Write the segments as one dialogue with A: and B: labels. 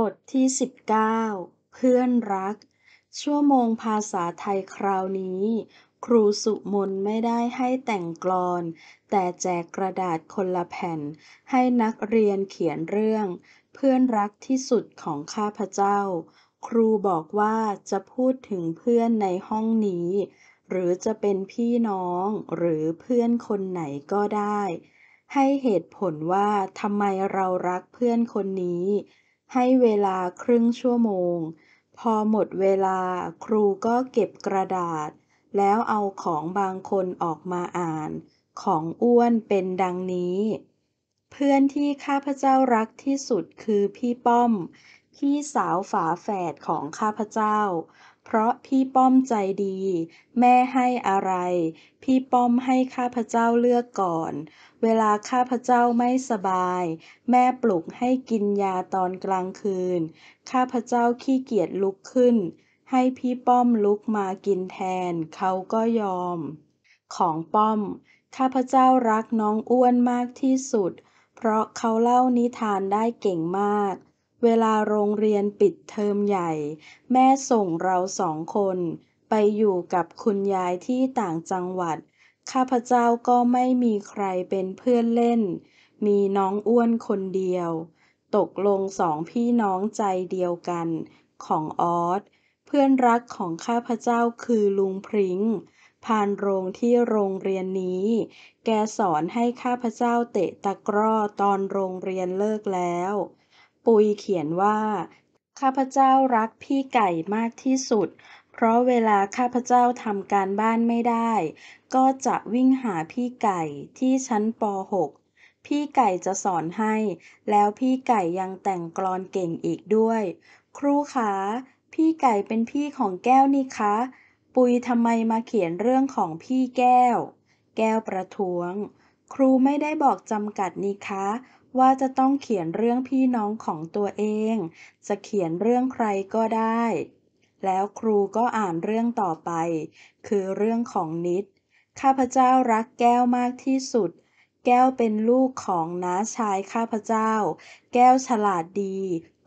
A: บทที่ 19 เพื่อนรัก ชั่วโมงภาษาไทยคราวนี้ ครูสุมนไม่ได้ให้แต่งกลอน แต่แจกกระดาษคนละแผ่น ให้นักเรียนเขียนเรื่อง เพื่อนรักที่สุดของข้าพเจ้า ครูบอกว่าจะพูดถึงเพื่อนในห้องนี้ หรือจะเป็นพี่น้องหรือเพื่อนคนไหนก็ได้ ให้เหตุผลว่าทำไมเรารักเพื่อนคนนี้ ให้เวลาครึ่งชั่วโมง พอหมดเวลาครูก็เก็บกระดาษ แล้วเอาของบางคนออกมาอ่าน ของอ้วนเป็นดังนี้ เพื่อนที่ข้าพเจ้ารักที่สุดคือพี่ป้อม พี่สาวฝาแฝดของข้าพเจ้า เพราะพี่ป้อมใจดี แม่ให้อะไร พี่ป้อมให้ข้าพเจ้าเลือกก่อน เวลาข้าพเจ้าไม่สบาย แม่ปลุกให้กินยาตอนกลางคืน ข้าพเจ้าขี้เกียจลุกขึ้น ให้พี่ป้อมลุกมากินแทน เขาก็ยอม ของป้อม ข้าพเจ้ารักน้องอ้วนมากที่สุด เพราะเขาเล่านิทานได้เก่งมาก เวลาโรงเรียนปิดเทอมใหญ่ แม่ส่งเราสองคนไปอยู่กับคุณยายที่ต่างจังหวัด ข้าพเจ้าก็ไม่มีใครเป็นเพื่อนเล่น มีน้องอ้วนคนเดียว ตกลงสองพี่น้องใจเดียวกันของออสเพื่อนรักของข้าพเจ้าคือลุงพริ้งพานโรงที่โรงเรียนนี้ แกสอนให้ข้าพเจ้าเตะตะกร้อตอนโรงเรียนเลิกแล้ว ปุยเขียนว่า ข้าพเจ้ารักพี่ไก่มากที่สุด เพราะเวลาข้าพเจ้าทำการบ้านไม่ได้ ก็จะวิ่งหาพี่ไก่ที่ชั้นป .6 พี่ไก่จะสอนให้ แล้วพี่ไก่ยังแต่งกลอนเก่งอีกด้วย ครูคะพี่ไก่เป็นพี่ของแก้วนี่คะ ปุยทำไมมาเขียนเรื่องของพี่แก้ว แก้วประท้วง ครูไม่ได้บอกจำกัดนี่คะ ว่าจะต้องเขียนเรื่องพี่น้องของตัวเอง จะเขียนเรื่องใครก็ได้ แล้วครูก็อ่านเรื่องต่อไป คือเรื่องของนิด ข้าพเจ้ารักแก้วมากที่สุด แก้วเป็นลูกของน้าชายข้าพเจ้า แก้วฉลาดดี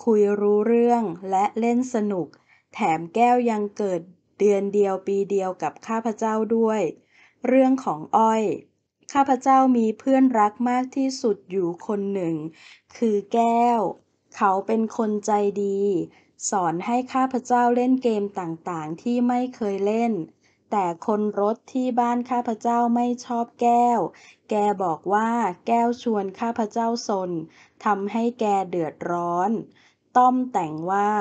A: คุยรู้เรื่องและเล่นสนุก แถมแก้วยังเกิดเดือนเดียวปีเดียวกับข้าพเจ้าด้วย เรื่องของอ้อย ข้าพเจ้ามีเพื่อนรักมากที่สุดอยู่คนหนึ่ง คือแก้ว เขาเป็นคนใจดี สอนให้ข้าพเจ้าเล่นเกมต่างๆ ที่ไม่เคยเล่น แต่คนรถที่บ้านข้าพเจ้าไม่ชอบแก้ว แกบอกว่าแก้วชวนข้าพเจ้าสนทำให้แกเดือดร้อน ต้อมแต่งว่า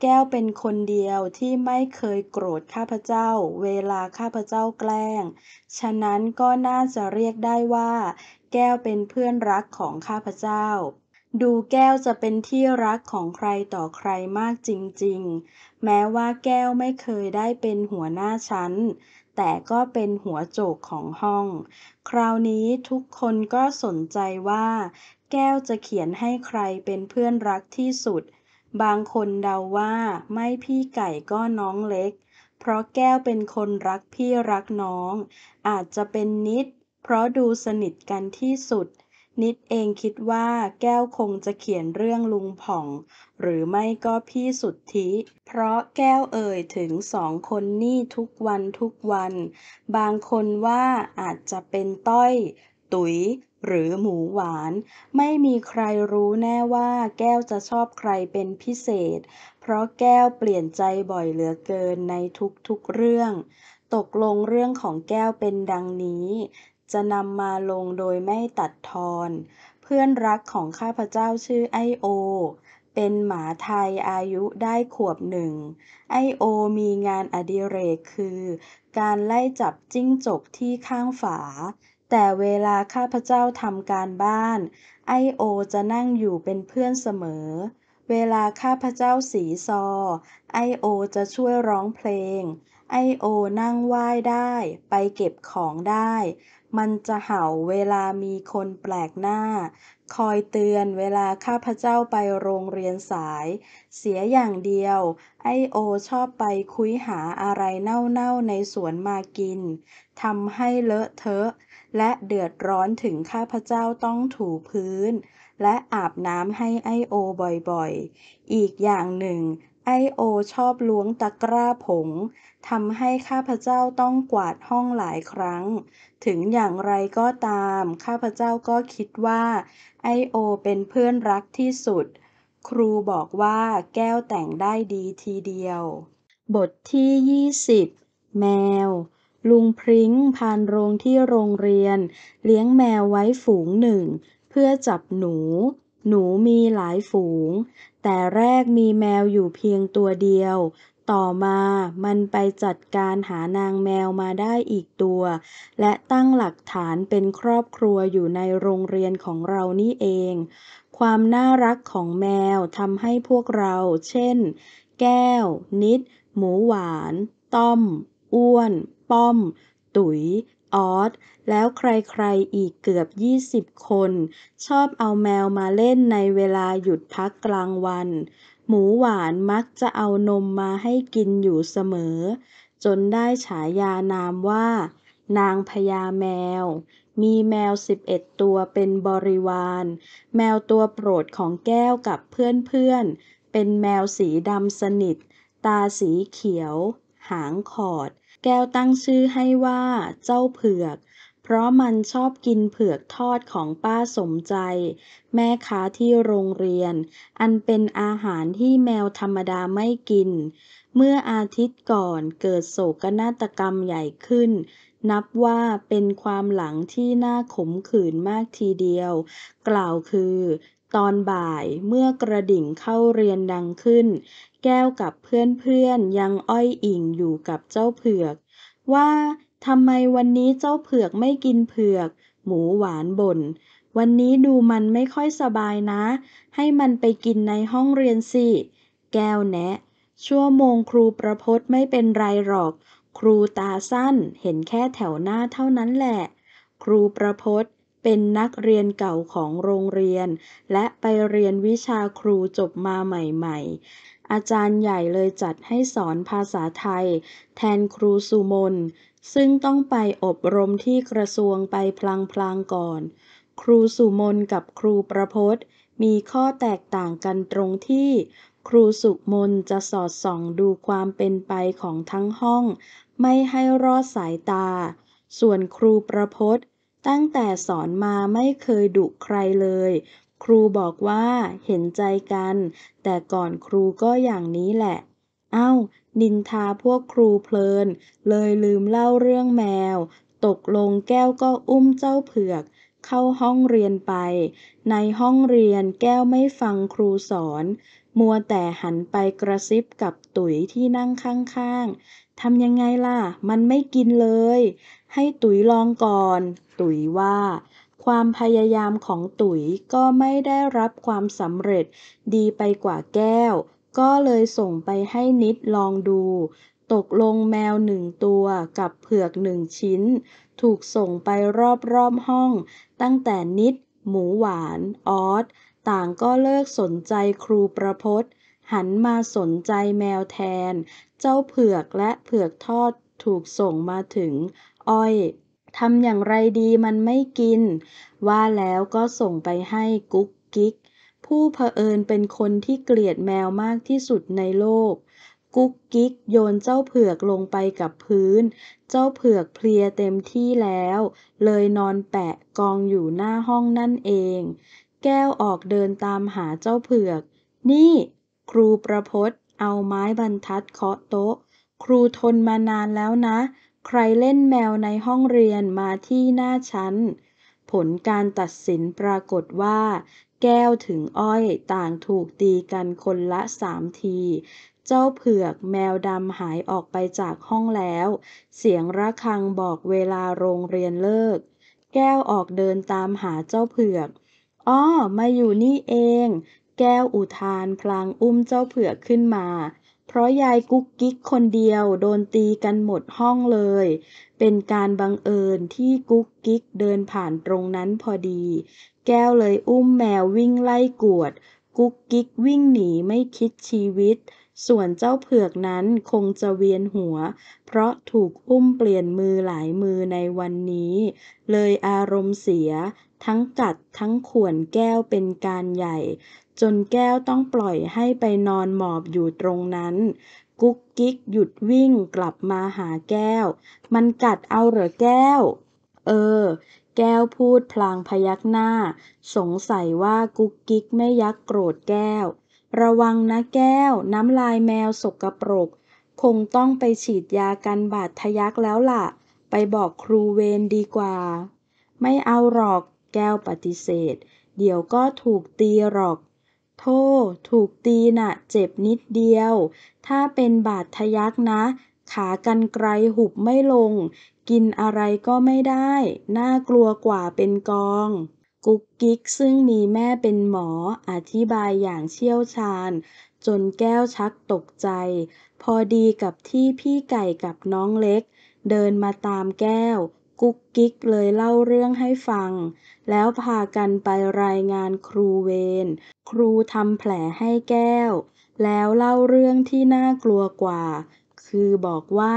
A: แก้วเป็นคนเดียวที่ไม่เคยโกรธข้าพเจ้า เวลาข้าพเจ้าแกล้ง ฉะนั้นก็น่าจะเรียกได้ว่า แก้วเป็นเพื่อนรักของข้าพเจ้า ดูแก้วจะเป็นที่รักของใครต่อใครมากจริงๆ แม้ว่าแก้วไม่เคยได้เป็นหัวหน้าชั้น แต่ก็เป็นหัวโจกของห้อง คราวนี้ทุกคนก็สนใจว่า แก้วจะเขียนให้ใครเป็นเพื่อนรักที่สุด บางคนเดาว่าไม่พี่ไก่ก็น้องเล็ก เพราะแก้วเป็นคนรักพี่รักน้อง อาจจะเป็นนิด เพราะดูสนิทกันที่สุด นิดเองคิดว่าแก้วคงจะเขียนเรื่องลุงผ่อง หรือไม่ก็พี่สุทธิ เพราะแก้วเอ่ยถึงสองคนนี่ทุกวันทุกวัน บางคนว่าอาจจะเป็นต้อย ตุ๋ย หรือหมูหวาน ไม่มีใครรู้แน่ว่าแก้วจะชอบใครเป็นพิเศษ เพราะแก้วเปลี่ยนใจบ่อยเหลือเกินในทุกๆเรื่อง ตกลงเรื่องของแก้วเป็นดังนี้ จะนำมาลงโดยไม่ตัดทอน เพื่อนรักของข้าพเจ้าชื่อไอโอเป็นหมาไทยอายุได้ขวบหนึ่ง ไอโอมีงานอดิเรกคือ การไล่จับจิ้งจกที่ข้างฝา แต่เวลาข้าพเจ้าทำการบ้าน ไอโอจะนั่งอยู่เป็นเพื่อนเสมอ เวลาข้าพเจ้าสีซอ ไอโอจะช่วยร้องเพลง ไอโอนั่งไหว้ได้ ไปเก็บของได้ มันจะเห่าเวลามีคนแปลกหน้า คอยเตือนเวลาข้าพเจ้าไปโรงเรียนสาย เสียอย่างเดียว ไอโอชอบไปคุยหาอะไรเน่าๆในสวนมากิน ทำให้เลอะเทอะ และเดือดร้อนถึงข้าพเจ้าต้องถูพื้น และอาบน้ำให้ไอโอบ่อยๆ อีกอย่างหนึ่ง ไอโอชอบล้วงตะกร้าผงทำให้ข้าพเจ้าต้องกวาดห้องหลายครั้ง ถึงอย่างไรก็ตาม ข้าพเจ้าก็คิดว่าไอโอเป็นเพื่อนรักที่สุด ครูบอกว่าแก้วแต่งได้ดีทีเดียว บทที่ 20 แมว ลุงพริ้งพานโรงที่โรงเรียน เลี้ยงแมวไว้ฝูงหนึ่ง เพื่อจับหนู หนูมีหลายฝูง แต่แรกมีแมวอยู่เพียงตัวเดียว ต่อมามันไปจัดการหานางแมวมาได้อีกตัว และตั้งหลักฐานเป็นครอบครัวอยู่ในโรงเรียนของเรานี่เอง ความน่ารักของแมวทำให้พวกเรา เช่น แก้ว นิด หมูหวาน ต้อม อ้วน ป้อม ตุ๋ย ออสแล้วใครๆ อีกเกือบยี่สิบคน ชอบเอาแมวมาเล่นในเวลาหยุดพักกลางวัน หมูหวานมักจะเอานมมาให้กินอยู่เสมอ จนได้ฉายานามว่า นางพญาแมว มีแมวสิบเอ็ดตัวเป็นบริวาร แมวตัวโปรดของแก้วกับเพื่อนๆ เป็นแมวสีดำสนิท ตาสีเขียว หางขอด แก้วตั้งชื่อให้ว่าเจ้าเผือก เพราะมันชอบกินเผือกทอดของป้าสมใจ แม่ค้าที่โรงเรียน อันเป็นอาหารที่แมวธรรมดาไม่กิน เมื่ออาทิตย์ก่อนเกิดโศกนาฏกรรมใหญ่ขึ้น นับว่าเป็นความหลังที่น่าขมขื่นมากทีเดียว กล่าวคือตอนบ่ายเมื่อกระดิ่งเข้าเรียนดังขึ้น แก้วกับเพื่อนๆยังอ้อยอิงอยู่กับเจ้าเผือก ว่าทำไมวันนี้เจ้าเผือกไม่กินเผือก หมูหวานบ่น วันนี้ดูมันไม่ค่อยสบายนะ ให้มันไปกินในห้องเรียนสิ แก้วแนะ ชั่วโมงครูประพจน์ไม่เป็นไรหรอก ครูตาสั้นเห็นแค่แถวหน้าเท่านั้นแหละ ครูประพจน์เป็นนักเรียนเก่าของโรงเรียน และไปเรียนวิชาครูจบมาใหม่ ๆ อาจารย์ใหญ่เลยจัดให้สอนภาษาไทย แทนครูสุมน ซึ่งต้องไปอบรมที่กระทรวงไปพลางๆก่อน ครูสุมนกับครูประพจน์ มีข้อแตกต่างกันตรงที่ ครูสุมนจะสอดส่องดูความเป็นไปของทั้งห้อง ไม่ให้รอดสายตา ส่วนครูประพจน์ตั้งแต่สอนมาไม่เคยดุใครเลย ครูบอกว่าเห็นใจกัน แต่ก่อนครูก็อย่างนี้แหละ เอ้า นินทาพวกครูเพลิน เลยลืมเล่าเรื่องแมว ตกลงแก้วก็อุ้มเจ้าเผือก เข้าห้องเรียนไป ในห้องเรียนแก้วไม่ฟังครูสอน มัวแต่หันไปกระซิบกับตุ๋ยที่นั่งข้างๆทำยังไงล่ะ มันไม่กินเลย ให้ตุ๋ยลองก่อน ตุ๋ยว่า ความพยายามของตุ๋ยก็ไม่ได้รับความสำเร็จดีไปกว่าแก้ว ก็เลยส่งไปให้นิดลองดู ตกลงแมวหนึ่งตัวกับเผือกหนึ่งชิ้น ถูกส่งไปรอบๆห้อง ตั้งแต่นิด หมูหวาน ออสต่างก็เลิกสนใจครูประพจน์หันมาสนใจแมวแทน เจ้าเผือกและเผือกทอดถูกส่งมาถึง อ้อย ทำอย่างไรดีมันไม่กิน ว่าแล้วก็ส่งไปให้กุ๊กกิ๊ก ผู้เผอิญเป็นคนที่เกลียดแมวมากที่สุดในโลก กุ๊กกิ๊กโยนเจ้าเผือกลงไปกับพื้น เจ้าเผือกเพลียเต็มที่แล้ว เลยนอนแปะกองอยู่หน้าห้องนั่นเอง แก้วออกเดินตามหาเจ้าเผือก นี่ ครูประพจน์เอาไม้บรรทัดเคาะโต๊ะ ครูทนมานานแล้วนะ ใครเล่นแมวในห้องเรียนมาที่หน้าชั้น ผลการตัดสินปรากฏว่า แก้วถึงอ้อยต่างถูกตีกันคนละสามที เจ้าเผือกแมวดำหายออกไปจากห้องแล้ว เสียงระฆังบอกเวลาโรงเรียนเลิก แก้วออกเดินตามหาเจ้าเผือก อ้อ มาอยู่นี่เอง แก้วอุทานพลางอุ้มเจ้าเผือกขึ้นมา เพราะยายกุ๊กกิ๊กคนเดียวโดนตีกันหมดห้องเลย เป็นการบังเอิญที่กุ๊กกิ๊กเดินผ่านตรงนั้นพอดี แก้วเลยอุ้มแมววิ่งไล่กวด กุ๊กกิ๊กวิ่งหนีไม่คิดชีวิตส่วนเจ้าเผือกนั้นคงจะเวียนหัว เพราะถูกอุ้มเปลี่ยนมือหลายมือในวันนี้ เลยอารมณ์เสีย ทั้งกัดทั้งข่วนแก้วเป็นการใหญ่ จนแก้วต้องปล่อยให้ไปนอนหมอบอยู่ตรงนั้น กุ๊กกิ๊กหยุดวิ่งกลับมาหาแก้ว มันกัดเอาเหรอแก้ว เออแก้วพูดพลางพยักหน้า สงสัยว่ากุ๊กกิ๊กไม่ยักโกรธแก้ว ระวังนะแก้ว น้ำลายแมวสกปรก คงต้องไปฉีดยากันบาดทะยักแล้วล่ะ ไปบอกครูเวรดีกว่า ไม่เอาหรอก แก้วปฏิเสธ เดี๋ยวก็ถูกตีหรอกโธ่ถูกตีน่ะ เจ็บนิดเดียว ถ้าเป็นบาดทะยักนะ ขากันไกลหุบไม่ลง กินอะไรก็ไม่ได้ น่ากลัวกว่าเป็นกอง กุ๊กกิ๊กซึ่งมีแม่เป็นหมอ อธิบายอย่างเชี่ยวชาญ จนแก้วชักตกใจ พอดีกับที่พี่ไก่กับน้องเล็ก เดินมาตามแก้ว กุ๊กกิ๊กเลยเล่าเรื่องให้ฟัง แล้วพากันไปรายงานครูเวร ครูทำแผลให้แก้ว แล้วเล่าเรื่องที่น่ากลัวกว่า คือบอกว่า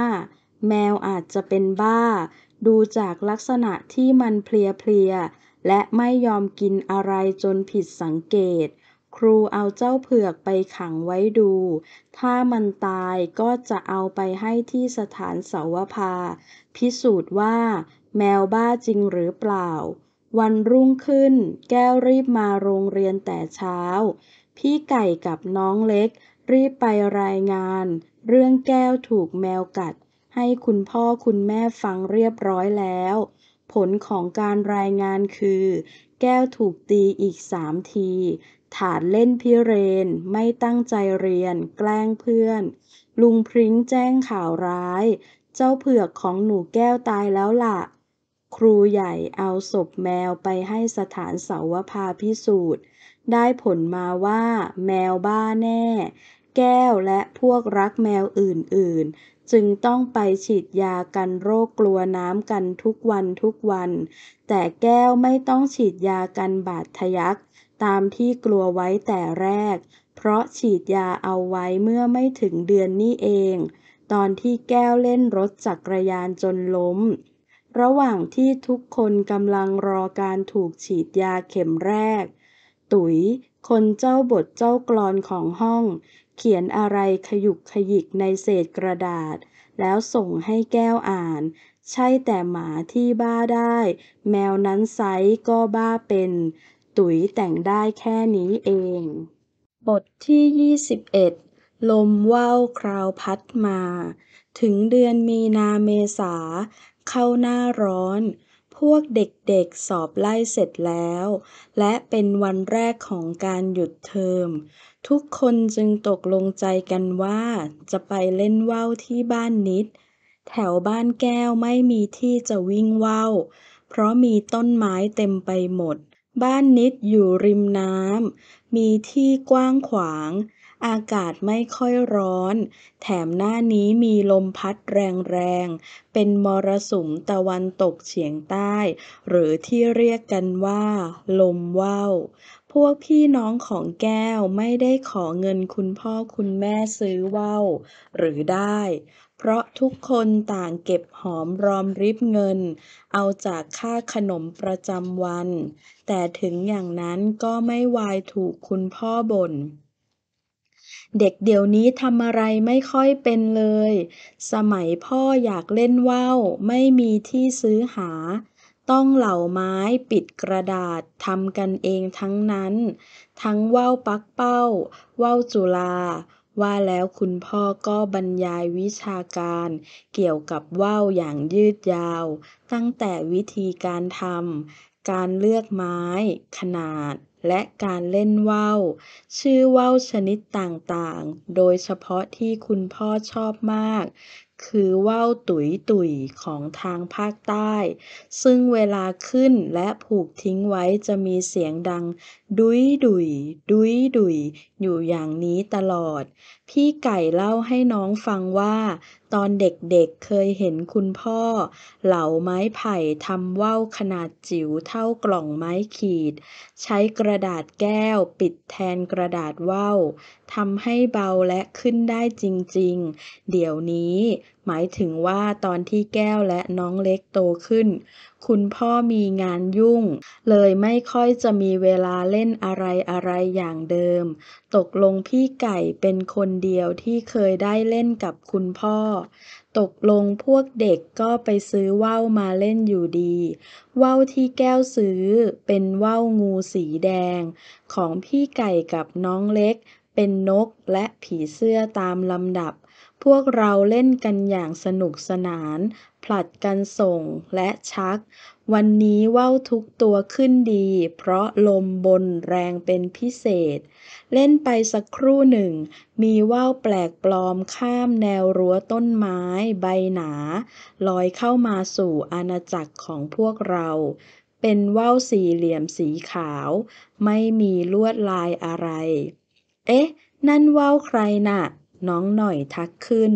A: แมวอาจจะเป็นบ้า ดูจากลักษณะที่มันเพลียๆ และไม่ยอมกินอะไรจนผิดสังเกต ครูเอาเจ้าเผือกไปขังไว้ดู ถ้ามันตายก็จะเอาไปให้ที่สถานเสาวภา พิสูจน์ว่า แมวบ้าจริงหรือเปล่า วันรุ่งขึ้น แก้วรีบมาโรงเรียนแต่เช้า พี่ไก่กับน้องเล็ก รีบไปรายงาน เรื่องแก้วถูกแมวกัด ให้คุณพ่อคุณแม่ฟังเรียบร้อยแล้ว ผลของการรายงานคือ แก้วถูกตีอีกสามที ฐานเล่นพิเรน ไม่ตั้งใจเรียน แกล้งเพื่อน ลุงพริ้งแจ้งข่าวร้าย เจ้าเผือกของหนูแก้วตายแล้วล่ะ ครูใหญ่เอาศพแมวไปให้สถานเสาวภาพิสูจน์ ได้ผลมาว่า แมวบ้าแน่ แก้วและพวกรักแมวอื่นๆ จึงต้องไปฉีดยากันโรคกลัวน้ำกันทุกวันทุกวัน แต่แก้วไม่ต้องฉีดยากันบาดทะยัก ตามที่กลัวไว้แต่แรก เพราะฉีดยาเอาไว้เมื่อไม่ถึงเดือนนี่เอง ตอนที่แก้วเล่นรถจักรยานจนล้ม ระหว่างที่ทุกคนกำลังรอการถูกฉีดยาเข็มแรก ตุ๋ยคนเจ้าบทเจ้ากลอนของห้อง เขียนอะไรขยุกขยิกในเศษกระดาษ แล้วส่งให้แก้วอ่าน ใช่แต่หมาที่บ้าได้ แมวนั้นไซก็บ้าเป็น ตุ๋ยแต่งได้แค่นี้เอง บทที่ยี่สิบเอ็ดลมว่าวคราวพัดมา ถึงเดือนมีนาเมษา เข้าหน้าร้อน พวกเด็กๆสอบไล่เสร็จแล้ว และเป็นวันแรกของการหยุดเทอม ทุกคนจึงตกลงใจกันว่า จะไปเล่นว่าวที่บ้านนิด แถวบ้านแก้วไม่มีที่จะวิ่งว่าว เพราะมีต้นไม้เต็มไปหมด บ้านนิดอยู่ริมน้ำ มีที่กว้างขวาง อากาศไม่ค่อยร้อน แถมหน้านี้มีลมพัดแรงๆ เป็นมรสุมตะวันตกเฉียงใต้ หรือที่เรียกกันว่า ลมว่าว พวกพี่น้องของแก้วไม่ได้ขอเงินคุณพ่อคุณแม่ซื้อว่าวหรือได้ เพราะทุกคนต่างเก็บหอมรอมริบเงิน เอาจากค่าขนมประจำวัน แต่ถึงอย่างนั้นก็ไม่วายถูกคุณพ่อบ่น เด็กเดี๋ยวนี้ทำอะไรไม่ค่อยเป็นเลย สมัยพ่ออยากเล่นว่าวไม่มีที่ซื้อหา ต้องเหล่าไม้ปิดกระดาษทำกันเองทั้งนั้น ทั้งว่าวปักเป้า ว่าวจุฬาว่าแล้วคุณพ่อก็บรรยายวิชาการ เกี่ยวกับว่าวอย่างยืดยาว ตั้งแต่วิธีการทำการเลือกไม้ ขนาด และการเล่นว่าวชื่อว่าวชนิดต่างๆ โดยเฉพาะที่คุณพ่อชอบมาก คือว่าวตุ๋ยตุ๋ยของทางภาคใต้ ซึ่งเวลาขึ้นและผูกทิ้งไว้จะมีเสียงดัง ดุยดุยดุยดุยอยู่อย่างนี้ตลอด พี่ไก่เล่าให้น้องฟังว่า ตอนเด็กๆเเคยเห็นคุณพ่อ เหลาไม้ไผ่ทำว่าวขนาดจิ๋วเท่ากล่องไม้ขีด ใช้กระดาษแก้วปิดแทนกระดาษว่าวทำให้เบาและขึ้นได้จริงๆ เดี๋ยวนี้ หมายถึงว่าตอนที่แก้วและน้องเล็กโตขึ้น คุณพ่อมีงานยุ่ง เลยไม่ค่อยจะมีเวลาเล่นอะไรอะไรอย่างเดิม ตกลงพี่ไก่เป็นคนเดียวที่เคยได้เล่นกับคุณพ่อ ตกลงพวกเด็กก็ไปซื้อว่าวมาเล่นอยู่ดีว่าวที่แก้วซื้อเป็นว่าวงูสีแดง ของพี่ไก่กับน้องเล็ก เป็นนกและผีเสื้อตามลำดับ พวกเราเล่นกันอย่างสนุกสนาน ผลัดกันส่งและชัก วันนี้ว่าวทุกตัวขึ้นดี เพราะลมบนแรงเป็นพิเศษ เล่นไปสักครู่หนึ่ง มีว่าวแปลกปลอมข้ามแนวรั้วต้นไม้ใบหนา ลอยเข้ามาสู่อาณาจักรของพวกเรา เป็นว่าวสี่เหลี่ยมสีขาว ไม่มีลวดลายอะไร เอ๊ะ นั่นว่าวใครน่ะ น้องหน่อยทักขึ้น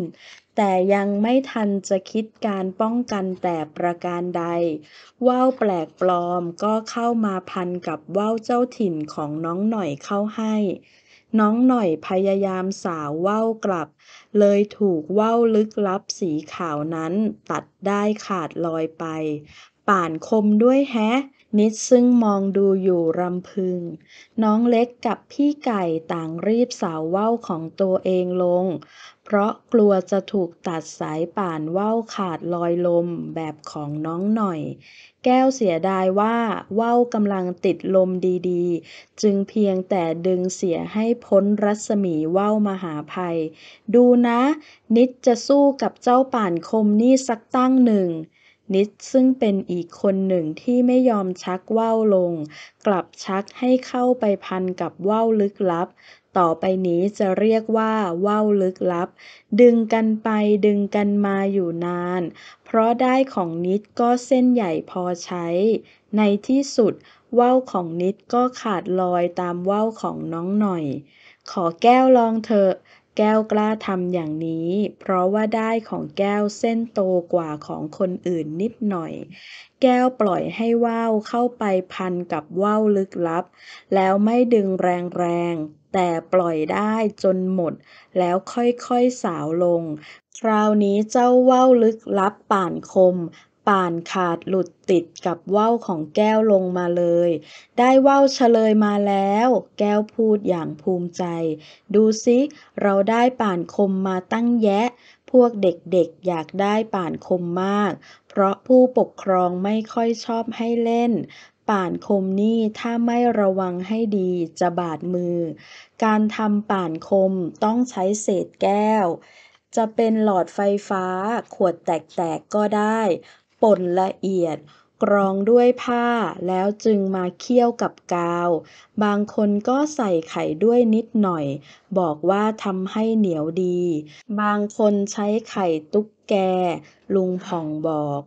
A: แต่ยังไม่ทันจะคิดการป้องกันแต่ประการใด ว่าวแปลกปลอมก็เข้ามาพันกับว่าวเจ้าถิ่นของน้องหน่อยเข้าให้ น้องหน่อยพยายามสาวว่าวกลับ เลยถูกว่าวลึกลับสีขาวนั้นตัดได้ขาดลอยไป ป่านคมด้วยแฮะ นิดซึ่งมองดูอยู่รำพึง น้องเล็กกับพี่ไก่ต่างรีบสาวว่าวของตัวเองลง เพราะกลัวจะถูกตัดสายป่านว่าวขาดลอยลมแบบของน้องหน่อย แก้วเสียดายว่าว่าวกำลังติดลมดีๆ จึงเพียงแต่ดึงเสียให้พ้นรัศมีว่าวมหาภัย ดูนะ นิดจะสู้กับเจ้าป่านคมนี่สักตั้งหนึ่ง นิดซึ่งเป็นอีกคนหนึ่งที่ไม่ยอมชักว่าวลง กลับชักให้เข้าไปพันกับว่าวลึกลับ ต่อไปนี้จะเรียกว่าว่าวลึกลับ ดึงกันไปดึงกันมาอยู่นาน เพราะได้ของนิดก็เส้นใหญ่พอใช้ ในที่สุดว่าวของนิดก็ขาดลอยตามว่าวของน้องหน่อย ขอแก้วลองเถอะ แก้วกล้าทำอย่างนี้ เพราะว่าได้ของแก้วเส้นโตกว่าของคนอื่นนิดหน่อย แก้วปล่อยให้ว่าวเข้าไปพันกับว่าวลึกลับ แล้วไม่ดึงแรงๆ แต่ปล่อยได้จนหมด แล้วค่อยๆสาวลง คราวนี้เจ้าว่าวลึกลับป่านคม ป่านขาดหลุดติดกับว่าวของแก้วลงมาเลย ได้ว่าวเฉลยมาแล้ว แก้วพูดอย่างภูมิใจ ดูสิเราได้ป่านคมมาตั้งแยะ พวกเด็กๆอยากได้ป่านคมมาก เพราะผู้ปกครองไม่ค่อยชอบให้เล่นป่านคมนี่ถ้าไม่ระวังให้ดีจะบาดมือ การทำป่านคมต้องใช้เศษแก้ว จะเป็นหลอดไฟฟ้าขวดแตกๆก็ได้ ป่นละเอียด กรองด้วยผ้าแล้วจึงมาเคี่ยวกับกาว บางคนก็ใส่ไข่ด้วยนิดหน่อย บอกว่าทำให้เหนียวดี บางคนใช้ไข่ตุ๊กแก ลุงผ่องบอก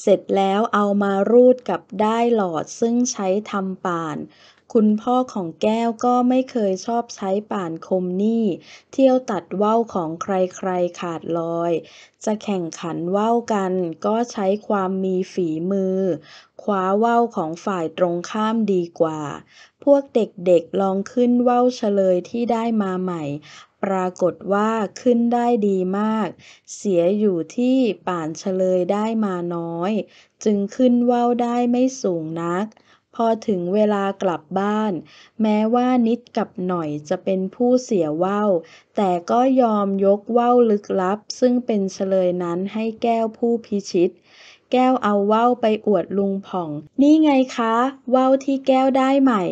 A: เสร็จแล้วเอามารูดกับได้หลอดซึ่งใช้ทำป่าน คุณพ่อของแก้วก็ไม่เคยชอบใช้ป่านคมนี่ เที่ยวตัดว่าวของใครๆขาดลอย จะแข่งขันว่าวกันก็ใช้ความมีฝีมือ คว้าว่าวของฝ่ายตรงข้ามดีกว่า พวกเด็กๆลองขึ้นว่าวเฉลยที่ได้มาใหม่ ปรากฏว่าขึ้นได้ดีมาก เสียอยู่ที่ป่านเฉลยได้มาน้อย จึงขึ้นว่าวได้ไม่สูงนัก พอถึงเวลากลับบ้าน แม้ว่านิดกับหน่อยจะเป็นผู้เสียว่าวแต่ก็ยอมยกว่าวลึกลับ ซึ่งเป็นเฉลยนั้นให้แก้วผู้พิชิต แก้วเอาว่าวไปอวดลุงผ่อง นี่ไงคะว่าวที่แก้วได้ใหม่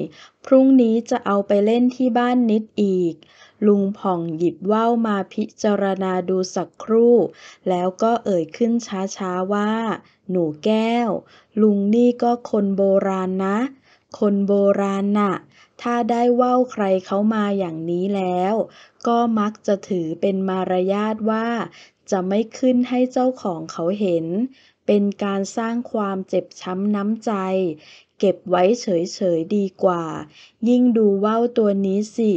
A: พรุ่งนี้จะเอาไปเล่นที่บ้านนิดอีก ลุงผ่องหยิบว่าวมาพิจารณาดูสักครู่ แล้วก็เอ่ยขึ้นช้าๆว่า หนูแก้ว ลุงนี่ก็คนโบราณนะ คนโบราณน่ะ ถ้าได้ว่าวใครเขามาอย่างนี้แล้ว ก็มักจะถือเป็นมารยาทว่า จะไม่ขึ้นให้เจ้าของเขาเห็น เป็นการสร้างความเจ็บช้ำน้ำใจเก็บไว้เฉยๆดีกว่า ยิ่งดูว่าวตัวนี้สิ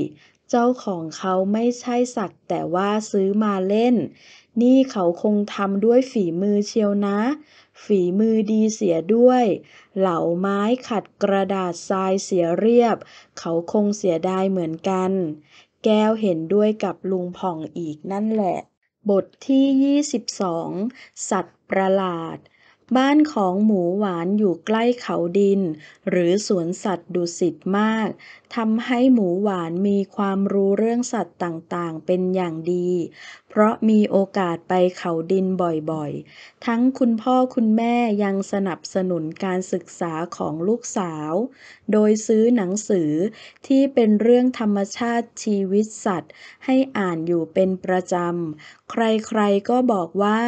A: เจ้าของเขาไม่ใช่สักแต่ว่าซื้อมาเล่น นี่เขาคงทำด้วยฝีมือเชียวนะ ฝีมือดีเสียด้วย เหลาไม้ขัดกระดาษทรายเสียเรียบ เขาคงเสียดายเหมือนกัน แก้วเห็นด้วยกับลุงผ่องอีกนั่นแหละ บทที่ 22 สัตว์ประหลาด บ้านของหมูหวานอยู่ใกล้เขาดิน หรือสวนสัตว์ดุสิตมากทำให้หมูหวานมีความรู้เรื่องสัตว์ต่างๆ เป็นอย่างดี เพราะมีโอกาสไปเขาดินบ่อยๆ ทั้งคุณพ่อคุณแม่ยังสนับสนุนการศึกษาของลูกสาว โดยซื้อหนังสือที่เป็นเรื่องธรรมชาติชีวิตสัตว์ ให้อ่านอยู่เป็นประจำ ใครๆก็บอกว่า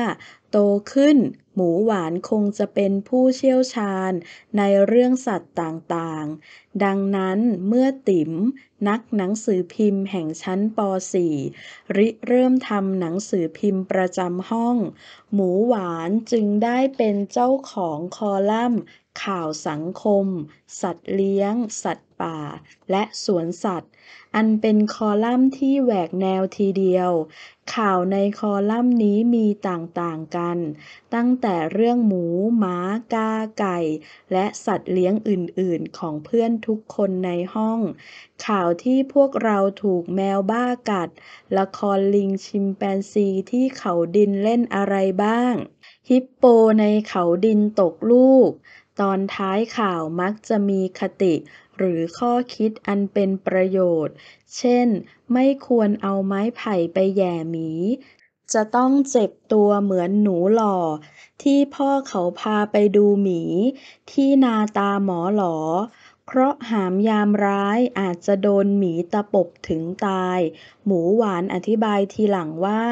A: โตขึ้น หมูหวานคงจะเป็นผู้เชี่ยวชาญในเรื่องสัตว์ต่างๆ ดังนั้นเมื่อติ๋มนักหนังสือพิมพ์แห่งชั้นป .4 ริเริ่มทำหนังสือพิมพ์ประจำห้อง หมูหวานจึงได้เป็นเจ้าของคอลัมน์ ข่าวสังคม สัตว์เลี้ยง สัตว์ป่า และสวนสัตว์ อันเป็นคอลัมน์ที่แหวกแนวทีเดียว ข่าวในคอลัมน์นี้มีต่างๆกัน ตั้งแต่เรื่องหมูม้ากา ไก่ และสัตว์เลี้ยงอื่นๆ ของเพื่อนทุกคนในห้อง ข่าวที่พวกเราถูกแมวบ้ากัด ละครลิงชิมแปนซีที่เขาดินเล่นอะไรบ้าง ฮิปโปในเขาดินตกลูก ตอนท้ายข่าวมักจะมีคติหรือข้อคิดอันเป็นประโยชน์ เช่น ไม่ควรเอาไม้ไผ่ไปแย่หมี จะต้องเจ็บตัวเหมือนหนูหล่อ ที่พ่อเขาพาไปดูหมี ที่นาตาหมอหลอ เคราะห์หามยามร้ายอาจจะโดนหมีตะปบถึงตาย หมูหวานอธิบายทีหลังว่า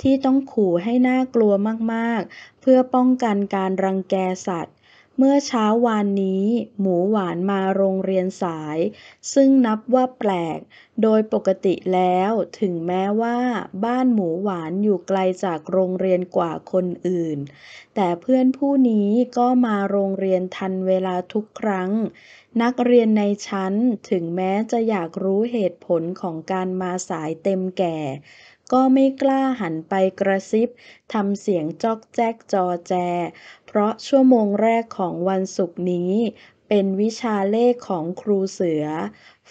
A: ที่ต้องขู่ให้น่ากลัวมากๆ เพื่อป้องกันการรังแกสัตว์ เมื่อเช้าวานนี้ หมูหวานมาโรงเรียนสาย ซึ่งนับว่าแปลก โดยปกติแล้ว ถึงแม้ว่าบ้านหมูหวานอยู่ไกลจากโรงเรียนกว่าคนอื่น แต่เพื่อนผู้นี้ก็มาโรงเรียนทันเวลาทุกครั้ง นักเรียนในชั้นถึงแม้จะอยากรู้เหตุผลของการมาสายเต็มแก่ ก็ไม่กล้าหันไปกระซิบทำเสียงจอกแจ๊กจอแจ เพราะชั่วโมงแรกของวันศุกร์นี้ เป็นวิชาเลขของครูเสือ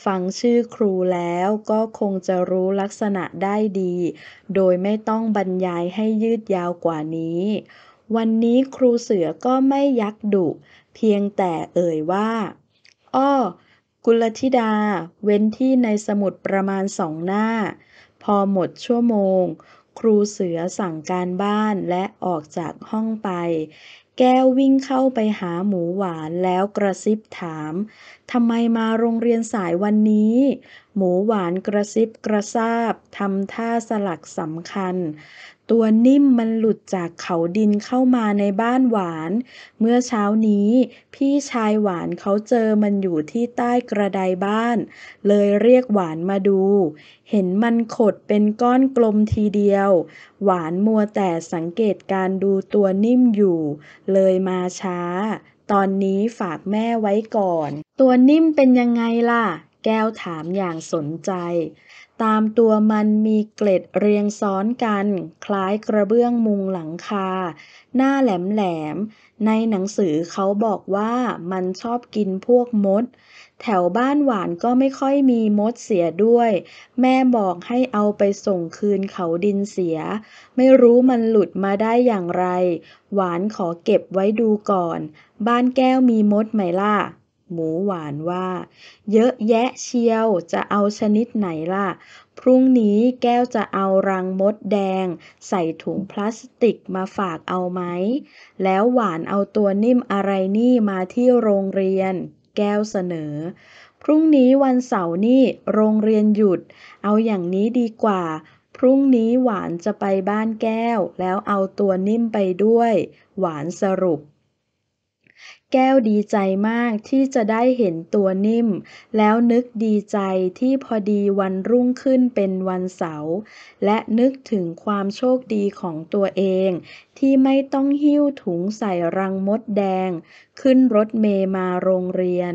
A: ฟังชื่อครูแล้วก็คงจะรู้ลักษณะได้ดี โดยไม่ต้องบรรยายให้ยืดยาวกว่านี้ วันนี้ครูเสือก็ไม่ยักดุ เพียงแต่เอ่ยว่า อ้อกุลธิดา เว้นที่ในสมุดประมาณสองหน้า พอหมดชั่วโมง ครูเสือสั่งการบ้านและออกจากห้องไป แก้ววิ่งเข้าไปหาหมูหวานแล้วกระซิบถามทำไมมาโรงเรียนสายวันนี้ หมูหวานกระซิบกระซาบทำท่าสลักสำคัญ ตัวนิ่มมันหลุดจากเขาดินเข้ามาในบ้านหวาน เมื่อเช้านี้ พี่ชายหวานเขาเจอมันอยู่ที่ใต้กระไดบ้าน เลยเรียกหวานมาดู เห็นมันขดเป็นก้อนกลมทีเดียว หวานมัวแต่สังเกตการดูตัวนิ่มอยู่ เลยมาช้า ตอนนี้ฝากแม่ไว้ก่อน ตัวนิ่มเป็นยังไงล่ะ แก้วถามอย่างสนใจ ตามตัวมันมีเกล็ดเรียงซ้อนกัน คล้ายกระเบื้องมุงหลังคา หน้าแหลมๆ ในหนังสือเขาบอกว่ามันชอบกินพวกมด แถวบ้านหวานก็ไม่ค่อยมีมดเสียด้วย แม่บอกให้เอาไปส่งคืนเขาดินเสีย ไม่รู้มันหลุดมาได้อย่างไร หวานขอเก็บไว้ดูก่อน บ้านแก้วมีมดไหมล่ะ หมูหวานว่า เยอะแยะเชียวจะเอาชนิดไหนล่ะ พรุ่งนี้แก้วจะเอารังมดแดง ใส่ถุงพลาสติกมาฝากเอาไหม แล้วหวานเอาตัวนิ่มอะไรนี่มาที่โรงเรียน แก้วเสนอ พรุ่งนี้วันเสาร์นี่โรงเรียนหยุด เอาอย่างนี้ดีกว่าพรุ่งนี้หวานจะไปบ้านแก้ว แล้วเอาตัวนิ่มไปด้วย หวานสรุป แก้วดีใจมากที่จะได้เห็นตัวนิ่ม แล้วนึกดีใจที่พอดีวันรุ่งขึ้นเป็นวันเสาร์ และนึกถึงความโชคดีของตัวเอง ที่ไม่ต้องหิ้วถุงใส่รังมดแดง ขึ้นรถเมล์มาโรงเรียน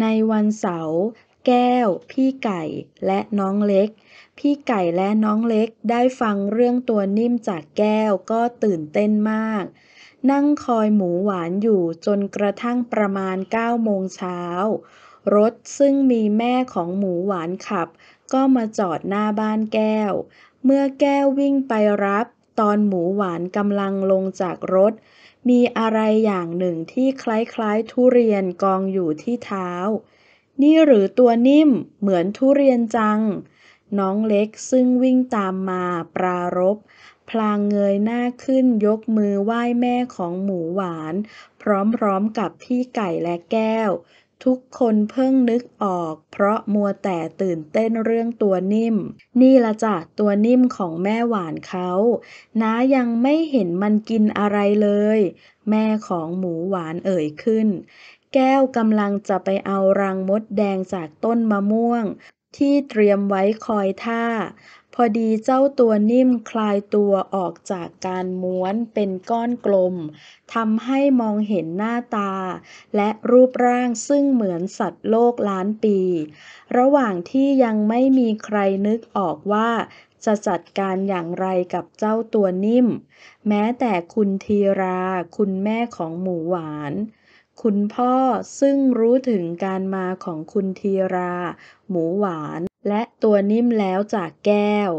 A: ในวันเสาร์แก้ว พี่ไก่และน้องเล็ก พี่ไก่และน้องเล็กได้ฟังเรื่องตัวนิ่มจากแก้วก็ตื่นเต้นมาก นั่งคอยหมูหวานอยู่จนกระทั่งประมาณเก้าโมงเช้ารถซึ่งมีแม่ของหมูหวานขับ ก็มาจอดหน้าบ้านแก้ว เมื่อแก้ววิ่งไปรับ ตอนหมูหวานกำลังลงจากรถ มีอะไรอย่างหนึ่งที่คล้ายๆ ทุเรียนกองอยู่ที่เท้า นี่หรือตัวนิ่มเหมือนทุเรียนจัง น้องเล็กซึ่งวิ่งตามมาปรารภ พลางเงยหน้าขึ้นยกมือไหว้แม่ของหมูหวาน พร้อมๆกับพี่ไก่และแก้ว ทุกคนเพิ่งนึกออก เพราะมัวแต่ตื่นเต้นเรื่องตัวนิ่ม นี่ละจ้ะตัวนิ่มของแม่หวานเขาน้ายังไม่เห็นมันกินอะไรเลย แม่ของหมูหวานเอ่ยขึ้น แก้วกำลังจะไปเอารังมดแดงจากต้นมะม่วงที่เตรียมไว้คอยท่า อดีเจ้าตัวนิ่มคลายตัวออกจากการม้วนเป็นก้อนกลมทำให้มองเห็นหน้าตา และรูปร่างซึ่งเหมือนสัตว์โลกล้านปี ระหว่างที่ยังไม่มีใครนึกออกว่าจะจัดการอย่างไรกับเจ้าตัวนิ่ม แม้แต่คุณธีรา คุณแม่ของหมูหวาน คุณพ่อซึ่งรู้ถึงการมาของคุณธีรา หมูหวานและตัวนิ่มแล้วจากแก้ว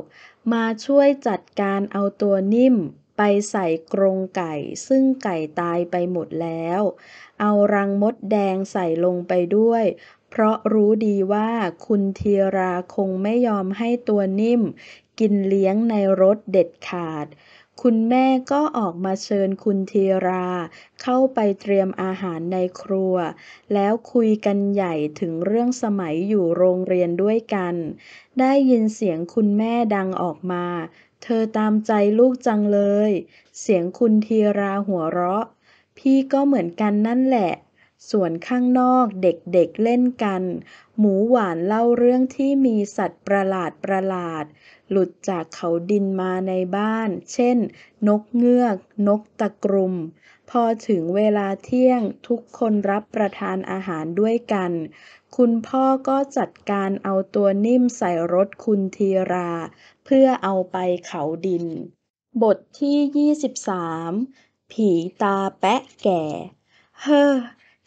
A: มาช่วยจัดการเอาตัวนิ่มไปใส่กรงไก่ ซึ่งไก่ตายไปหมดแล้ว เอารังมดแดงใส่ลงไปด้วย เพราะรู้ดีว่าคุณธีราคงไม่ยอมให้ตัวนิ่มกินเลี้ยงในรถเด็ดขาด คุณแม่ก็ออกมาเชิญคุณธีราเข้าไปเตรียมอาหารในครัว แล้วคุยกันใหญ่ถึงเรื่องสมัยอยู่โรงเรียนด้วยกัน ได้ยินเสียงคุณแม่ดังออกมา เธอตามใจลูกจังเลย เสียงคุณธีราหัวเราะ พี่ก็เหมือนกันนั่นแหละส่วนข้างนอกเด็กๆเเล่นกัน หมูหวานเล่าเรื่องที่มีสัตว์ประหลาดประหลาด หลุดจากเขาดินมาในบ้าน เช่น นกเงือก นกตะกรุม พอถึงเวลาเที่ยงทุกคนรับประทานอาหารด้วยกัน คุณพ่อก็จัดการเอาตัวนิ่มใส่รถคุณธีรา เพื่อเอาไปเขาดิน บทที่ 23 ผีตาแปะแก่ เฮ้อ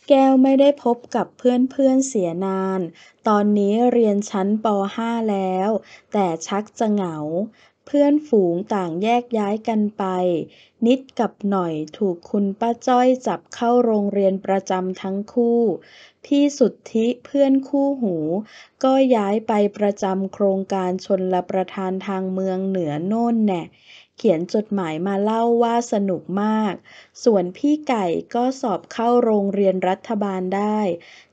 A: แก้วไม่ได้พบกับเพื่อนๆเสียนาน ตอนนี้เรียนชั้นป .5 แล้ว แต่ชักจะเหงา เพื่อนฝูงต่างแยกย้ายกันไป นิดกับหน่อยถูกคุณป้าจ้อยจับเข้าโรงเรียนประจำทั้งคู่ พี่สุทธิเพื่อนคู่หู ก็ย้ายไปประจำโครงการชนละประทานทางเมืองเหนือโน่นแน่ ขียนจดหมายมาเล่าว่าสนุกมาก ส่วนพี่ไก่ก็สอบเข้าโรงเรียนรัฐบาลได้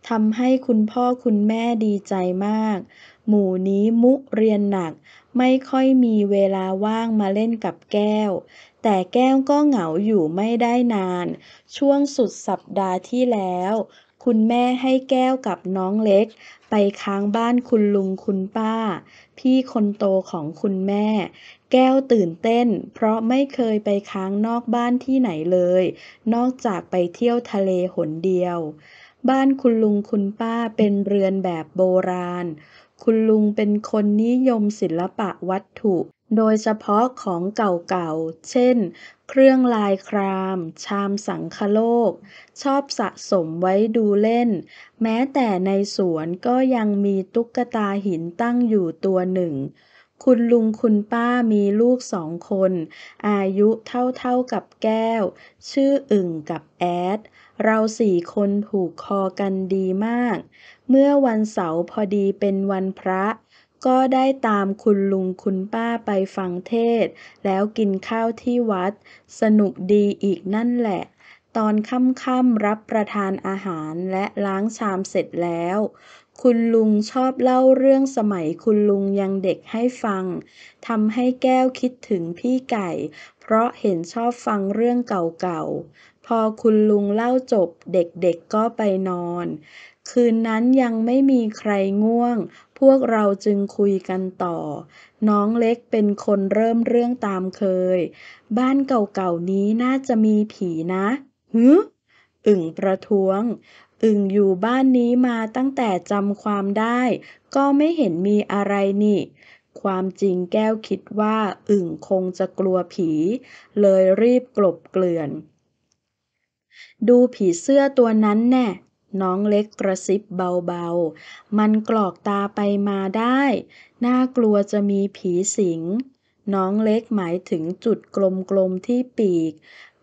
A: ทำให้คุณพ่อคุณแม่ดีใจมาก หมู่นี้มุเรียนหนัก ไม่ค่อยมีเวลาว่างมาเล่นกับแก้ว แต่แก้วก็เหงาอยู่ไม่ได้นาน ช่วงสุดสัปดาห์ที่แล้ว คุณแม่ให้แก้วกับน้องเล็ก ไปค้างบ้านคุณลุงคุณป้า พี่คนโตของคุณแม่ แก้วตื่นเต้น เพราะไม่เคยไปค้างนอกบ้านที่ไหนเลย นอกจากไปเที่ยวทะเลหนเดียว บ้านคุณลุงคุณป้าเป็นเรือนแบบโบราณ คุณลุงเป็นคนนิยมศิลปะวัตถุ โดยเฉพาะของเก่าๆ เช่น เครื่องลายคราม ชามสังคโลก ชอบสะสมไว้ดูเล่น แม้แต่ในสวนก็ยังมีตุ๊กตาหินตั้งอยู่ตัวหนึ่ง คุณลุงคุณป้ามีลูกสองคน อายุเท่าๆกับแก้ว ชื่ออึ่งกับแอด เราสี่คนถูกคอกันดีมาก เมื่อวันเสาร์พอดีเป็นวันพระ ก็ได้ตามคุณลุงคุณป้าไปฟังเทศน์แล้วกินข้าวที่วัด สนุกดีอีกนั่นแหละ ตอนค่ำๆรับประทานอาหารและล้างชามเสร็จแล้ว คุณลุงชอบเล่าเรื่องสมัยคุณลุงยังเด็กให้ฟังทำให้แก้วคิดถึงพี่ไก่ เพราะเห็นชอบฟังเรื่องเก่าๆพพอคุณลุงเล่าจบเด็กๆก็ไปนอน คืนนั้นยังไม่มีใครง่วง พวกเราจึงคุยกันต่อ น้องเล็กเป็นคนเริ่มเรื่องตามเคย บ้านเก่าๆนี้น่าจะมีผีนะฮึอึ่งประท้วง อึ่งอยู่บ้านนี้มาตั้งแต่จำความได้ ก็ไม่เห็นมีอะไรนี่ความจริงแก้วคิดว่าอึ่งคงจะกลัวผี เลยรีบกลบเกลื่อน ดูผีเสื้อตัวนั้นแน่ น้องเล็กกระซิบเบาๆ มันกรอกตาไปมาได้ น่ากลัวจะมีผีสิง น้องเล็กหมายถึงจุดกลมๆที่ปีก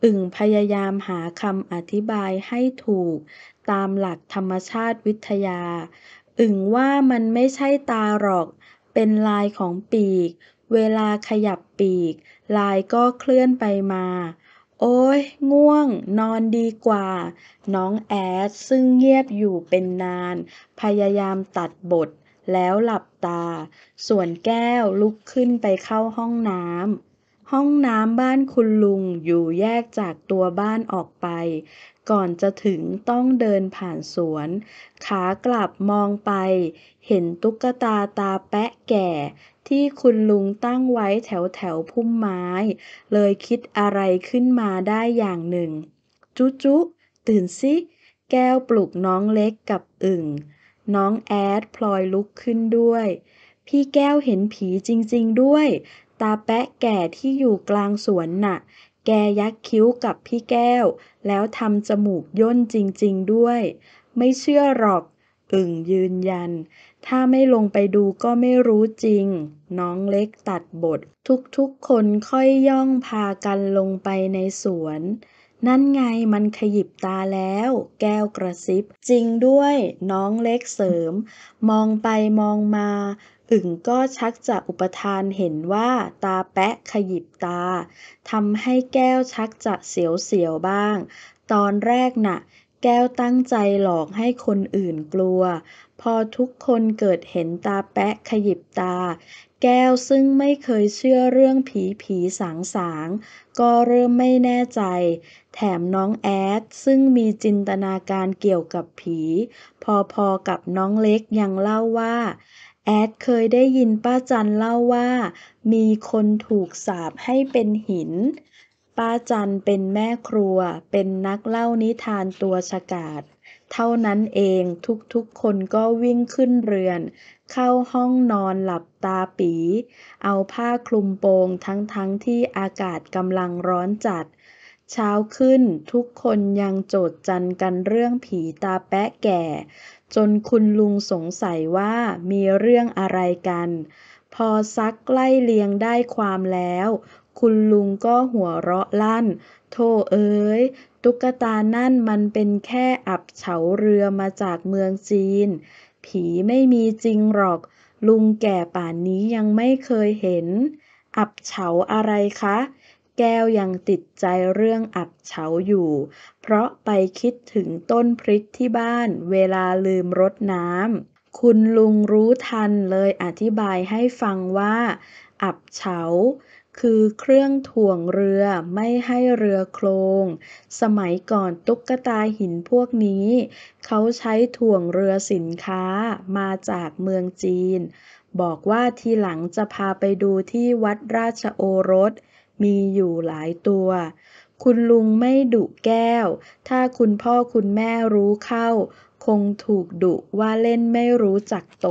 A: อึ่งพยายามหาคำอธิบายให้ถูก ตามหลักธรรมชาติวิทยา อึ่งว่ามันไม่ใช่ตาหรอก เป็นลายของปีก เวลาขยับปีก ลายก็เคลื่อนไปมา โอ้ย ง่วง นอนดีกว่า น้องแอด ซึ่งเงียบอยู่เป็นนาน พยายามตัดบท แล้วหลับตา ส่วนแก้วลุกขึ้นไปเข้าห้องน้ำ ห้องน้ำบ้านคุณลุงอยู่แยกจากตัวบ้านออกไป ก่อนจะถึงต้องเดินผ่านสวน ขากลับมองไป เห็นตุ๊กตาตาแปะแก่ ที่คุณลุงตั้งไว้แถวแถวพุ่มไม้ เลยคิดอะไรขึ้นมาได้อย่างหนึ่ง จุจุตื่นสิแก้วปลุกน้องเล็กกับอึ่ง น้องแอดพลอยลุกขึ้นด้วย พี่แก้วเห็นผีจริง ๆ ด้วย ตาแปะแก่ที่อยู่กลางสวนน่ะ แกยักคิ้วกับพี่แก้ว แล้วทำจมูกย่นจริง ๆ ด้วย ไม่เชื่อหรอก อึ่งยืนยัน ถ้าไม่ลงไปดูก็ไม่รู้จริง น้องเล็กตัดบท ทุกๆคนค่อยย่องพากันลงไปในสวน นั่นไงมันขยิบตาแล้ว แก้วกระซิบ จริงด้วย น้องเล็กเสริม มองไปมองมา อึ่งก็ชักจะอุปทานเห็นว่าตาแปะขยิบตาทำให้แก้วชักจะเสียวๆบ้าง ตอนแรกน่ะ แก้วตั้งใจหลอกให้คนอื่นกลัว พอทุกคนเกิดเห็นตาแปะขยิบตา แก้วซึ่งไม่เคยเชื่อเรื่องผีผีสางสางก็เริ่มไม่แน่ใจ แถมน้องแอดซึ่งมีจินตนาการเกี่ยวกับผี พอๆกับน้องเล็กยังเล่าว่า แอดเคยได้ยินป้าจันเล่าว่า มีคนถูกสาปให้เป็นหิน ป้าจันเป็นแม่ครัว เป็นนักเล่านิทานตัวฉกาจเท่านั้นเองทุกๆคนก็วิ่งขึ้นเรือน เข้าห้องนอนหลับตาปี เอาผ้าคลุมโปงทั้งๆที่อากาศกำลังร้อนจัด เช้าขึ้นทุกคนยังโจษจันกันเรื่องผีตาแปะแก่ จนคุณลุงสงสัยว่ามีเรื่องอะไรกัน พอซักไล่เลียงได้ความแล้ว คุณลุงก็หัวเราะลั่น โธ่เอ๋ยตุ๊กตานั่นมันเป็นแค่อับเฉาเรือมาจากเมืองจีน ผีไม่มีจริงหรอก ลุงแก่ป่านนี้ยังไม่เคยเห็น อับเฉาอะไรคะ แก้วยังติดใจเรื่องอับเฉาอยู่ เพราะไปคิดถึงต้นพริกที่บ้านเวลาลืมรดน้ำคุณลุงรู้ทันเลยอธิบายให้ฟังว่า อับเฉา คือเครื่องถ่วงเรือไม่ให้เรือโคลงสมัยก่อนตุ๊กตาหินพวกนี้ เขาใช้ถ่วงเรือสินค้ามาจากเมืองจีน บอกว่าทีหลังจะพาไปดูที่วัดราชโอรส มีอยู่หลายตัว คุณลุงไม่ดุแก้ว ถ้าคุณพ่อคุณแม่รู้เข้า คงถูกดุว่าเล่นไม่รู้จักโต